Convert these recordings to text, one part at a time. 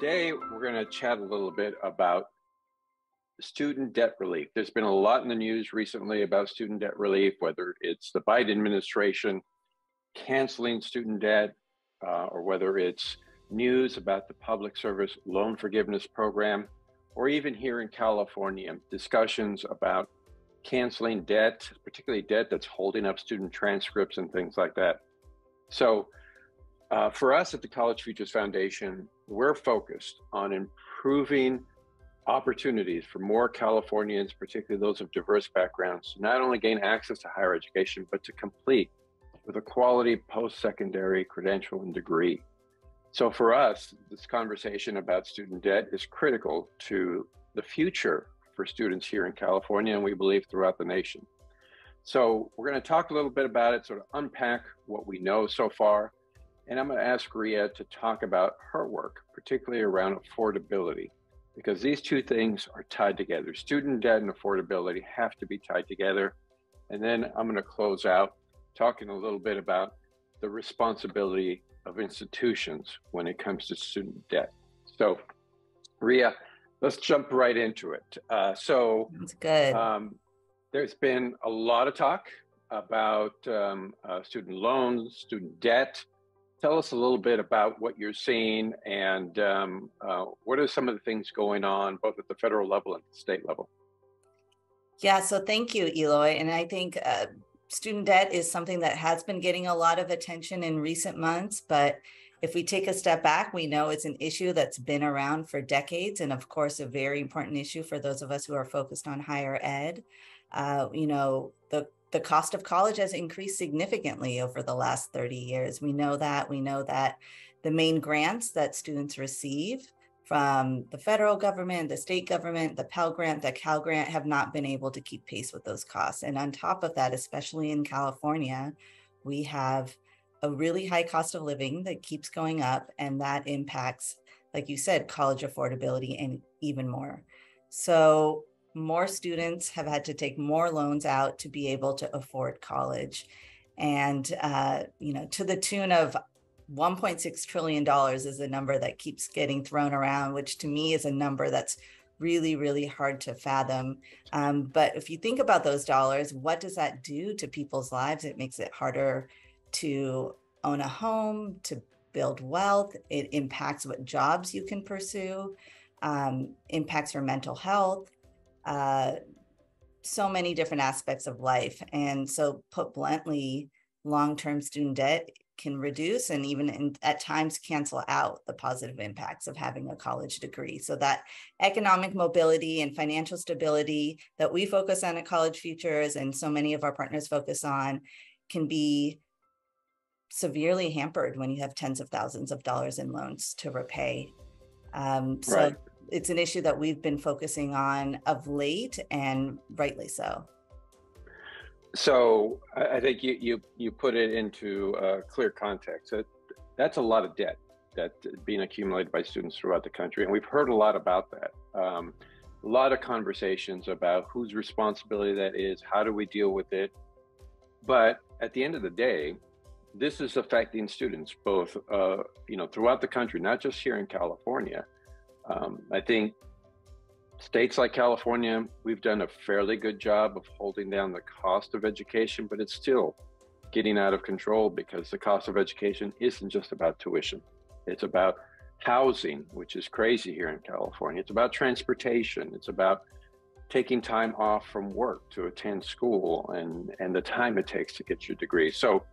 Today, we're going to chat a little bit about student debt relief. There's been a lot in the news recently about student debt relief, whether it's the Biden administration canceling student debt, uh, or whether it's news about the public service loan forgiveness program, or even here in California, discussions about canceling debt, particularly debt that's holding up student transcripts and things like that. So, uh, for us at the College Futures Foundation, we're focused on improving opportunities for more Californians, particularly those of diverse backgrounds, to not only gain access to higher education, but to complete with a quality post secondary credential and degree. So, for us, this conversation about student debt is critical to the future for students here in California, and we believe throughout the nation. So, we're going to talk a little bit about it, sort of unpack what we know so far. And I'm going to ask Ria to talk about her work, particularly around affordability because these two things are tied together. Student debt and affordability have to be tied together. And then I'm going to close out talking a little bit about the responsibility of institutions when it comes to student debt. So, Ria, let's jump right into it. Uh, so, that's good. Um, there's been a lot of talk about um, uh, student loans, student debt, tell us a little bit about what you're seeing and um, uh, what are some of the things going on both at the federal level and the state level? Yeah so thank you eloy and i think uh, student debt is something that has been getting a lot of attention in recent months but if we take a step back we know it's an issue that's been around for decades and of course a very important issue for those of us who are focused on higher ed. Uh, you know the the cost of college has increased significantly over the last 30 years. We know that. We know that the main grants that students receive from the federal government, the state government, the Pell Grant, the Cal Grant have not been able to keep pace with those costs. And on top of that, especially in California, we have a really high cost of living that keeps going up, and that impacts, like you said, college affordability and even more. So more students have had to take more loans out to be able to afford college. And uh, you know to the tune of 1.6 trillion dollars is a number that keeps getting thrown around which to me is a number that's really really hard to fathom. Um, but if you think about those dollars what does that do to people's lives? It makes it harder to own a home to build wealth. It impacts what jobs you can pursue um, impacts your mental health uh, so many different aspects of life. And so, put bluntly, long term student debt can reduce and even in, at times cancel out the positive impacts of having a college degree. So, that economic mobility and financial stability that we focus on at College Futures and so many of our partners focus on can be severely hampered when you have tens of thousands of dollars in loans to repay. Um, so, right it's an issue that we've been focusing on of late and rightly so. So i think you you, you put it into uh, clear context. That that's a lot of debt that being accumulated by students throughout the country and we've heard a lot about that. Um, a lot of conversations about whose responsibility that is how do we deal with it? But at the end of the day this is affecting students both uh, you know throughout the country not just here in california um, I think states like California, we've done a fairly good job of holding down the cost of education, but it's still getting out of control because the cost of education isn't just about tuition. It's about housing, which is crazy here in California. It's about transportation. It's about taking time off from work to attend school and, and the time it takes to get your degree. So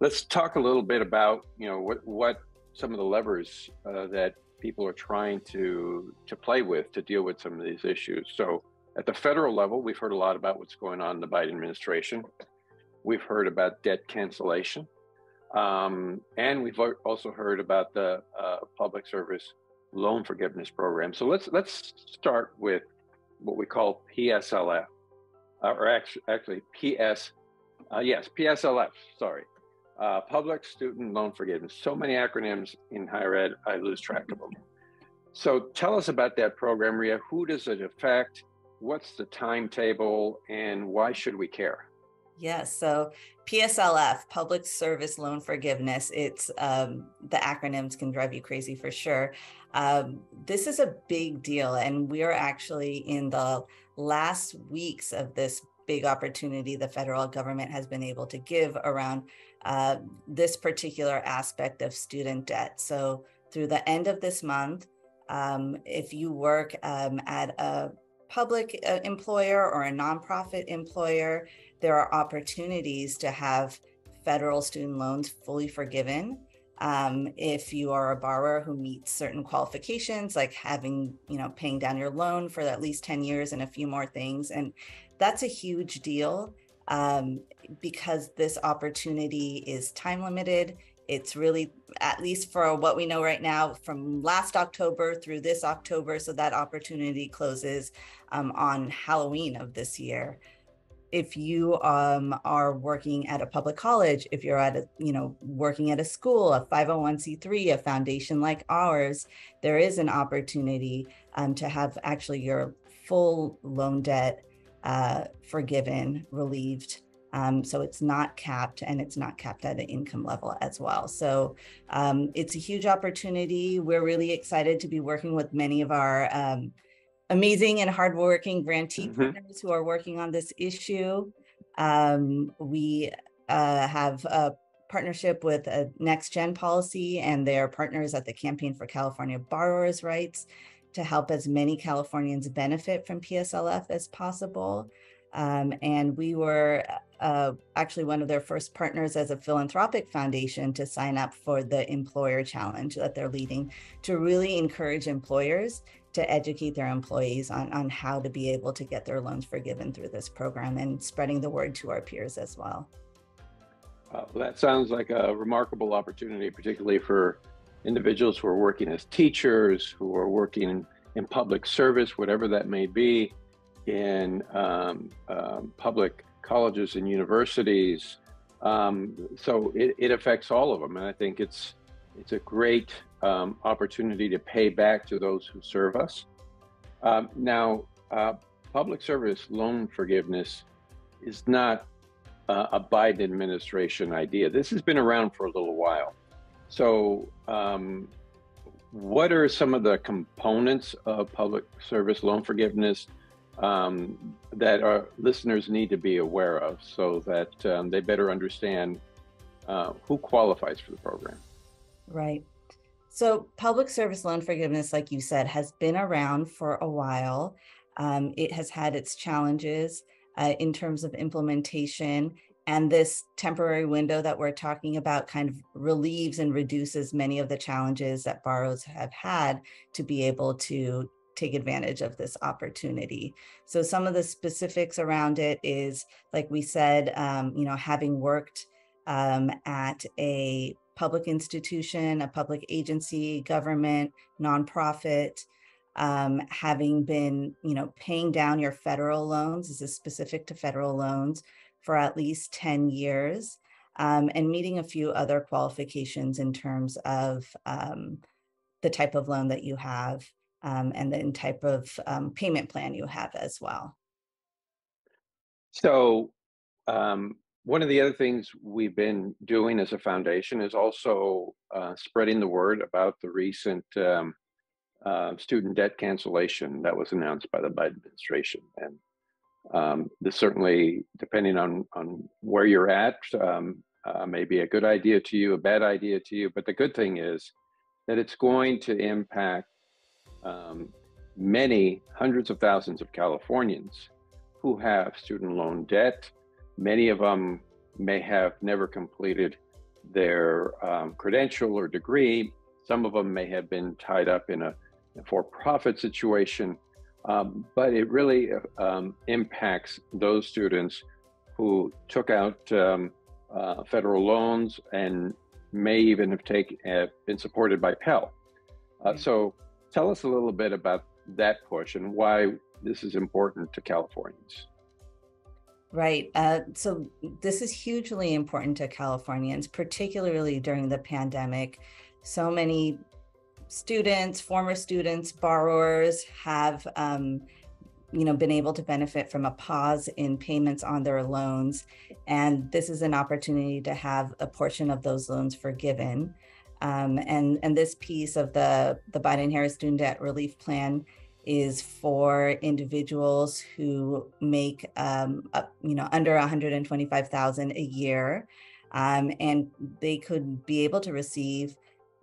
let's talk a little bit about, you know, what, what some of the levers uh, that people are trying to to play with to deal with some of these issues. So at the federal level, we've heard a lot about what's going on in the Biden administration. We've heard about debt cancellation, um, and we've also heard about the uh, public service loan forgiveness program. So let's let's start with what we call PSLF, uh, or actually, actually PS, uh, yes, PSLF. Sorry, uh, public student loan forgiveness. So many acronyms in higher ed, I lose track of them. So tell us about that program, Ria. Who does it affect? What's the timetable, and why should we care? Yes. So PSLF, Public Service Loan Forgiveness, it's um, the acronyms can drive you crazy for sure. Um, this is a big deal. And we are actually in the last weeks of this big opportunity the federal government has been able to give around uh, this particular aspect of student debt. So through the end of this month, um, if you work um, at a public uh, employer or a nonprofit employer, there are opportunities to have federal student loans fully forgiven. Um, if you are a borrower who meets certain qualifications, like having, you know, paying down your loan for at least 10 years and a few more things. And that's a huge deal um, because this opportunity is time limited. It's really, at least for what we know right now, from last October through this October. So that opportunity closes um, on Halloween of this year if you um, are working at a public college, if you're at a, you know, working at a school, a 501c3, a foundation like ours, there is an opportunity um, to have actually your full loan debt uh, forgiven, relieved. Um, so it's not capped and it's not capped at an income level as well. So um, it's a huge opportunity. We're really excited to be working with many of our um, amazing and hardworking grantee mm-hmm. partners who are working on this issue. Um, we uh, have a partnership with a Next Gen Policy and their partners at the Campaign for California Borrowers' Rights to help as many Californians benefit from PSLF as possible. Um, and we were uh, actually one of their first partners as a philanthropic foundation to sign up for the employer challenge that they're leading to really encourage employers to educate their employees on, on how to be able to get their loans forgiven through this program and spreading the word to our peers as well. Uh, well, that sounds like a remarkable opportunity, particularly for individuals who are working as teachers, who are working in public service, whatever that may be, in um, um, public colleges and universities. Um, so it, it affects all of them, and I think it's it's a great um, opportunity to pay back to those who serve us. Um, now, uh, public service loan forgiveness is not uh, a Biden administration idea. This has been around for a little while. So, um, what are some of the components of public service loan forgiveness um, that our listeners need to be aware of so that um, they better understand uh, who qualifies for the program? Right. So, public service loan forgiveness, like you said, has been around for a while. Um, it has had its challenges uh, in terms of implementation. And this temporary window that we're talking about kind of relieves and reduces many of the challenges that borrowers have had to be able to take advantage of this opportunity. So, some of the specifics around it is, like we said, um, you know, having worked um, at a public institution, a public agency, government, nonprofit, um, having been, you know, paying down your federal loans, this is specific to federal loans, for at least 10 years, um, and meeting a few other qualifications in terms of um, the type of loan that you have um, and the type of um, payment plan you have as well. So, um, one of the other things we've been doing as a foundation is also uh, spreading the word about the recent um, uh, student debt cancellation that was announced by the Biden administration. And um, this certainly, depending on, on where you're at, um, uh, may be a good idea to you, a bad idea to you. But the good thing is that it's going to impact um, many hundreds of thousands of Californians who have student loan debt Many of them may have never completed their um, credential or degree. Some of them may have been tied up in a, a for profit situation. Um, but it really um, impacts those students who took out um, uh, federal loans and may even have taken been supported by Pell. Uh, so, tell us a little bit about that push and why this is important to Californians. Right. Uh, so this is hugely important to Californians, particularly during the pandemic. So many students, former students, borrowers have um, you know, been able to benefit from a pause in payments on their loans. And this is an opportunity to have a portion of those loans forgiven. Um, and, and this piece of the, the Biden Harris Student Debt Relief Plan is for individuals who make um, up, you know under 125,000 a year, um, and they could be able to receive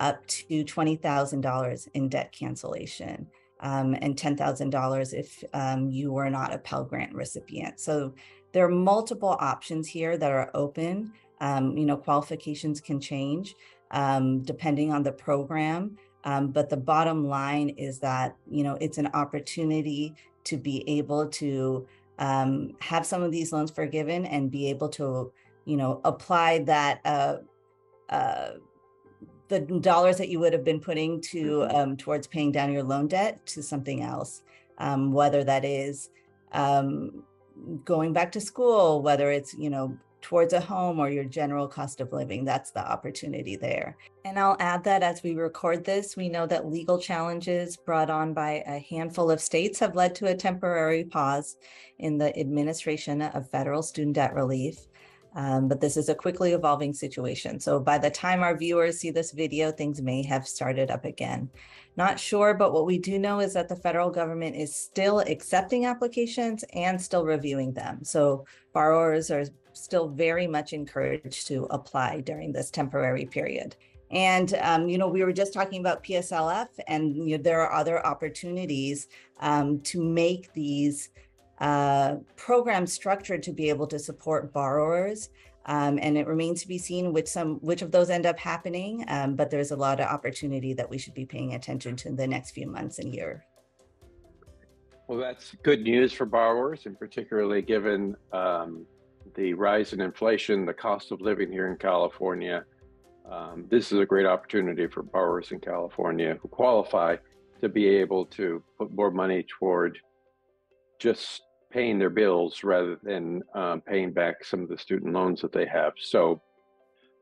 up to $20,000 in debt cancellation um, and $10,000 if um, you were not a Pell Grant recipient. So there are multiple options here that are open. Um, you know, qualifications can change um, depending on the program. Um, but the bottom line is that, you know, it's an opportunity to be able to um, have some of these loans forgiven and be able to, you know, apply that uh, uh, the dollars that you would have been putting to mm-hmm. um, towards paying down your loan debt to something else, um, whether that is um, going back to school, whether it's you know towards a home or your general cost of living. That's the opportunity there. And I'll add that as we record this, we know that legal challenges brought on by a handful of states have led to a temporary pause in the administration of federal student debt relief. Um, but this is a quickly evolving situation. So by the time our viewers see this video, things may have started up again. Not sure, but what we do know is that the federal government is still accepting applications and still reviewing them. So borrowers are still very much encouraged to apply during this temporary period. And um, you know, we were just talking about PSLF, and you know, there are other opportunities um, to make these program structured to be able to support borrowers. Um, and it remains to be seen which some which of those end up happening. Um, but there's a lot of opportunity that we should be paying attention to in the next few months and year. Well, that's good news for borrowers, and particularly given um, the rise in inflation, the cost of living here in California. Um, this is a great opportunity for borrowers in California who qualify to be able to put more money toward just paying their bills rather than um, paying back some of the student loans that they have. So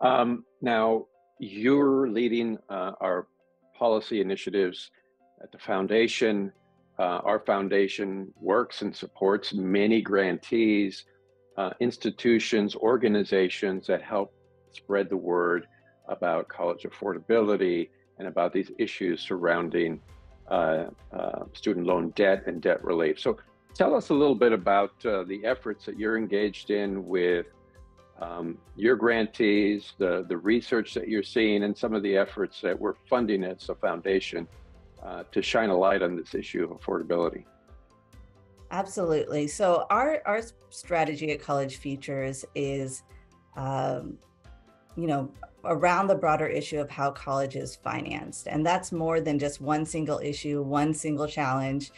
um, now you're leading uh, our policy initiatives at the foundation. Uh, our foundation works and supports many grantees, uh, institutions, organizations that help spread the word about college affordability and about these issues surrounding uh, uh, student loan debt and debt relief. So Tell us a little bit about uh, the efforts that you're engaged in with um, your grantees, the, the research that you're seeing, and some of the efforts that we're funding as a foundation uh, to shine a light on this issue of affordability. Absolutely. So our our strategy at College Futures is, um, you know, around the broader issue of how college is financed, and that's more than just one single issue, one single challenge.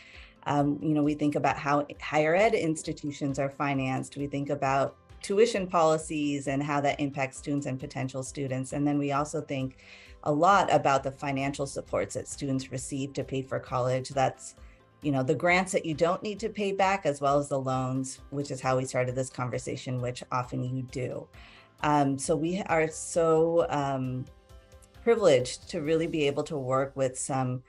Um, you know, we think about how higher ed institutions are financed. We think about tuition policies and how that impacts students and potential students. And then we also think a lot about the financial supports that students receive to pay for college. That's, you know, the grants that you don't need to pay back, as well as the loans, which is how we started this conversation, which often you do. Um, so we are so um, privileged to really be able to work with some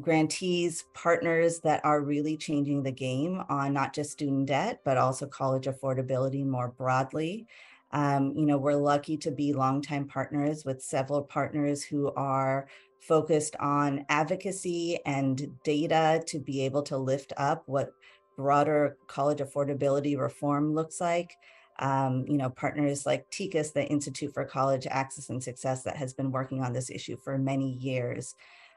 grantees, partners that are really changing the game on not just student debt, but also college affordability more broadly. Um, you know, we're lucky to be longtime partners with several partners who are focused on advocacy and data to be able to lift up what broader college affordability reform looks like. Um, you know, partners like TICAS, the Institute for College Access and Success, that has been working on this issue for many years.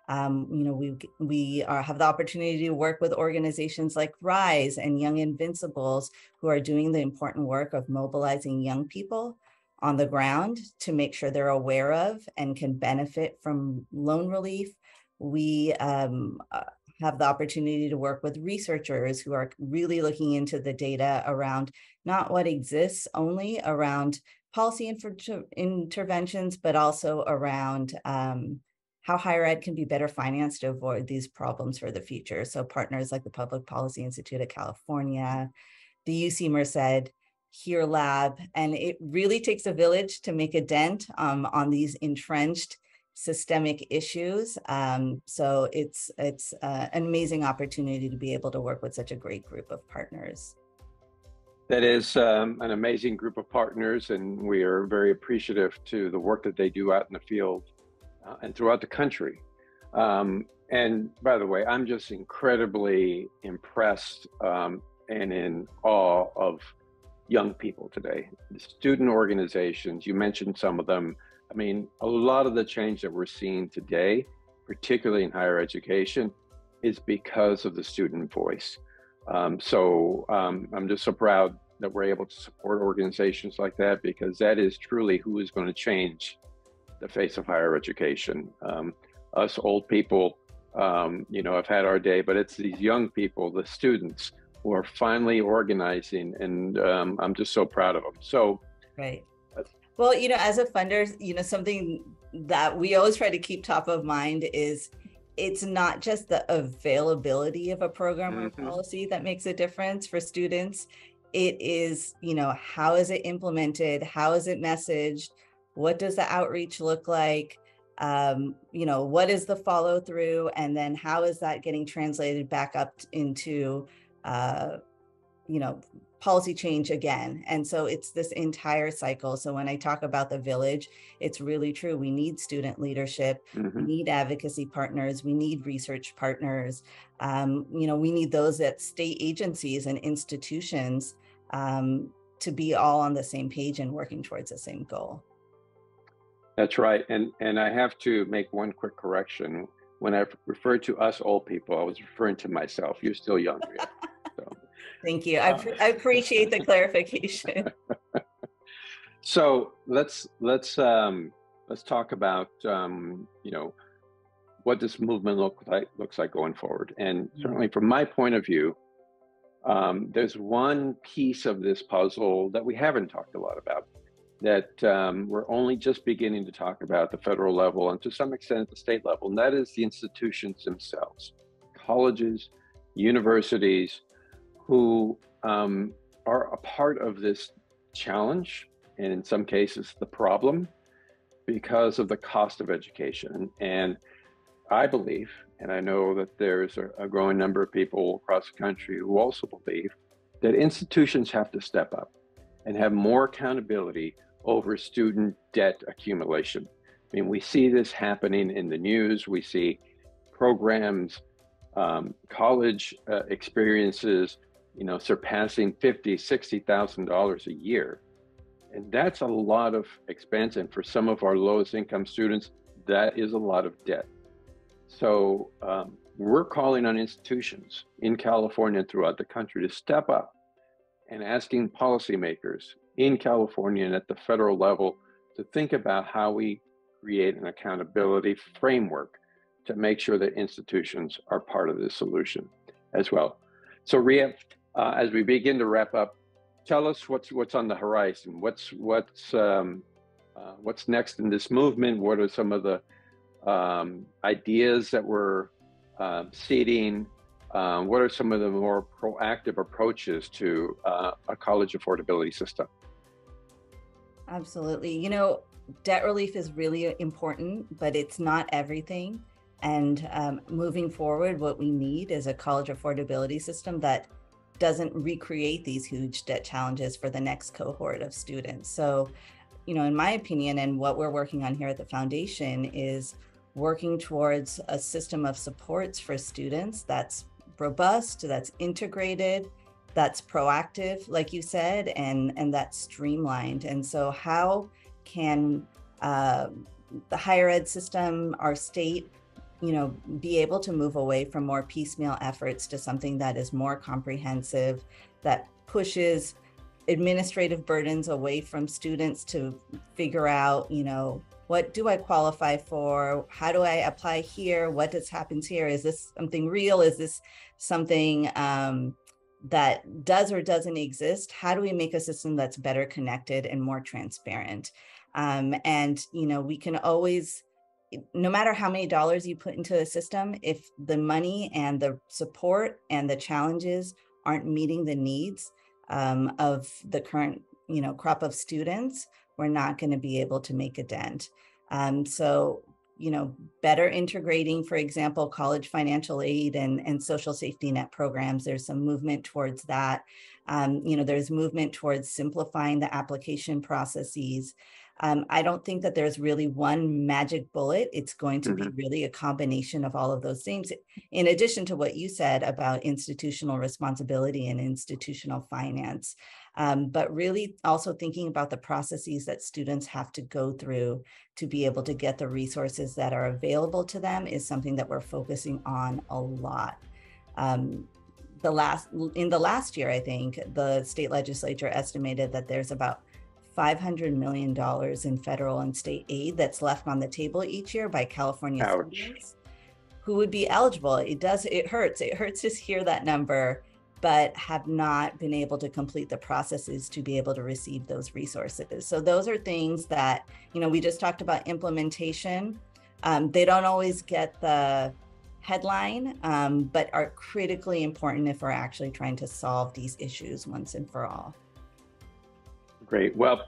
Um, you know, we we are, have the opportunity to work with organizations like Rise and Young Invincibles, who are doing the important work of mobilizing young people on the ground to make sure they're aware of and can benefit from loan relief. We um, uh, have the opportunity to work with researchers who are really looking into the data around not what exists only around policy inter- interventions, but also around um, how higher ed can be better financed to avoid these problems for the future. So partners like the Public Policy Institute of California, the UC Merced, HERE Lab, and it really takes a village to make a dent um, on these entrenched systemic issues. Um, so it's it's uh, an amazing opportunity to be able to work with such a great group of partners. That is um, an amazing group of partners, and we are very appreciative to the work that they do out in the field uh, and throughout the country. Um, and by the way, I'm just incredibly impressed um, and in awe of young people today. The student organizations, you mentioned some of them. I mean, a lot of the change that we're seeing today, particularly in higher education, is because of the student voice. Um, so um, I'm just so proud that we're able to support organizations like that because that is truly who is going to change the face of higher education. Um, us old people, um, you know, have had our day, but it's these young people, the students, who are finally organizing, and um, I'm just so proud of them. So, right. Well, you know, as a funder, you know, something that we always try to keep top of mind is it's not just the availability of a program or mm-hmm. policy that makes a difference for students. It is, you know, how is it implemented? How is it messaged? What does the outreach look like? Um, you know, what is the follow through? And then how is that getting translated back up into uh, you know, policy change again. And so it's this entire cycle. So when I talk about the village, it's really true. We need student leadership, mm-hmm. we need advocacy partners, we need research partners. Um, you know, we need those at state agencies and institutions um, to be all on the same page and working towards the same goal. That's right. And and I have to make one quick correction. When I referred to us old people, I was referring to myself. You're still young. So. Thank you. I, uh, I appreciate the clarification. so let's let's um, let's talk about um, you know what this movement look like looks like going forward. And mm-hmm. certainly from my point of view, um, there's one piece of this puzzle that we haven't talked a lot about that um, we're only just beginning to talk about the federal level and to some extent at the state level, and that is the institutions themselves colleges, universities, who um, are a part of this challenge, and in some cases, the problem, because of the cost of education. And I believe, and I know that there's a, a growing number of people across the country who also believe, that institutions have to step up and have more accountability over student debt accumulation. I mean, we see this happening in the news. We see programs, um, college uh, experiences you know, surpassing fifty, sixty thousand dollars a year, and that's a lot of expense. And for some of our lowest income students, that is a lot of debt. So um, we're calling on institutions in California and throughout the country to step up and asking policymakers in California and at the federal level to think about how we create an accountability framework to make sure that institutions are part of the solution as well. So, Ria, uh, as we begin to wrap up, tell us what's what's on the horizon. What's what's um, uh, what's next in this movement? What are some of the um, ideas that we're uh, seeding? Um, what are some of the more proactive approaches to uh, a college affordability system? Absolutely. You know, debt relief is really important, but it's not everything. And um, moving forward, what we need is a college affordability system that doesn't recreate these huge debt challenges for the next cohort of students. So, you know, in my opinion, and what we're working on here at the foundation is working towards a system of supports for students that's robust, that's integrated, that's proactive, like you said, and and that's streamlined. And so, how can uh, the higher ed system, our state, you know, be able to move away from more piecemeal efforts to something that is more comprehensive, that pushes administrative burdens away from students to figure out, you know, what do I qualify for? How do I apply here? What does happens here? Is this something real? Is this something um, that does or doesn't exist? How do we make a system that's better connected and more transparent? Um, and you know, we can always no matter how many dollars you put into the system, if the money and the support and the challenges aren't meeting the needs um, of the current, you know, crop of students, we're not going to be able to make a dent. Um, so, you know, better integrating, for example, college financial aid and, and social safety net programs. There's some movement towards that. Um, you know, there's movement towards simplifying the application processes. Um, I don't think that there's really one magic bullet. It's going to mm-hmm. be really a combination of all of those things, in addition to what you said about institutional responsibility and institutional finance. Um, but really also thinking about the processes that students have to go through to be able to get the resources that are available to them is something that we're focusing on a lot. Um, the last in the last year, I think the state legislature estimated that there's about $500 million in federal and state aid that's left on the table each year by California Ouch. students who would be eligible. It does, it hurts. It hurts to hear that number, but have not been able to complete the processes to be able to receive those resources. So those are things that, you know, we just talked about implementation. Um, they don't always get the headline, um, but are critically important if we're actually trying to solve these issues once and for all. Great. Well,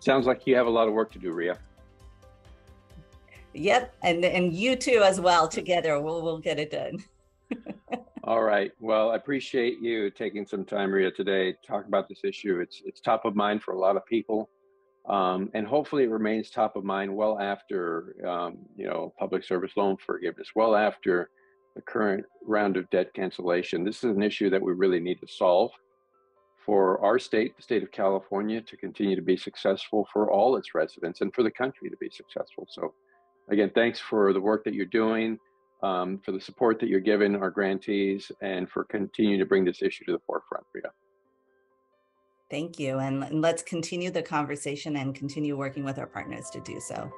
sounds like you have a lot of work to do, Ria. Yep, and and you too as well. Together, we'll we'll get it done. All right. Well, I appreciate you taking some time, Ria, today to talk about this issue. It's it's top of mind for a lot of people, um, and hopefully it remains top of mind well after um, you know public service loan forgiveness, well after the current round of debt cancellation. This is an issue that we really need to solve for our state, the state of California, to continue to be successful for all its residents and for the country to be successful. So, again, thanks for the work that you're doing, um, for the support that you're giving our grantees, and for continuing to bring this issue to the forefront, Ria. Thank you. And let's continue the conversation and continue working with our partners to do so.